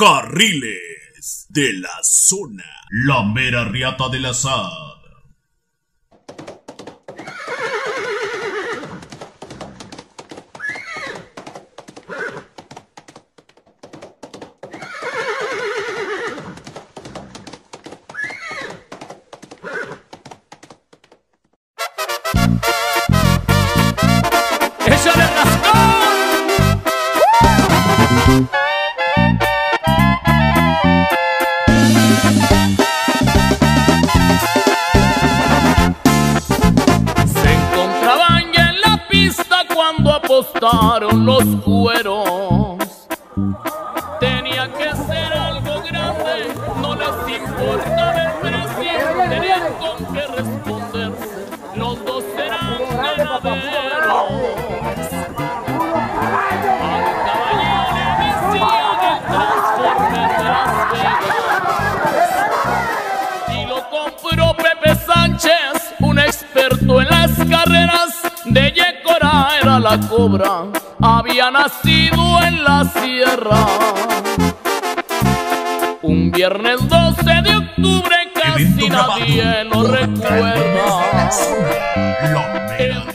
Carriles de la zona. La mera riata del azar. Cuando apostaron los cueros. Tenía que ser algo grande, no les importaba el precio, tenían con qué responderse. Los dos eran ganaderos. Al caballero le el Vegas. Y lo compró Pepe Sánchez, un experto en las carreras. De Yecora era la cobra, había nacido en la sierra. Un viernes 12 de octubre casi nadie lo recuerda. El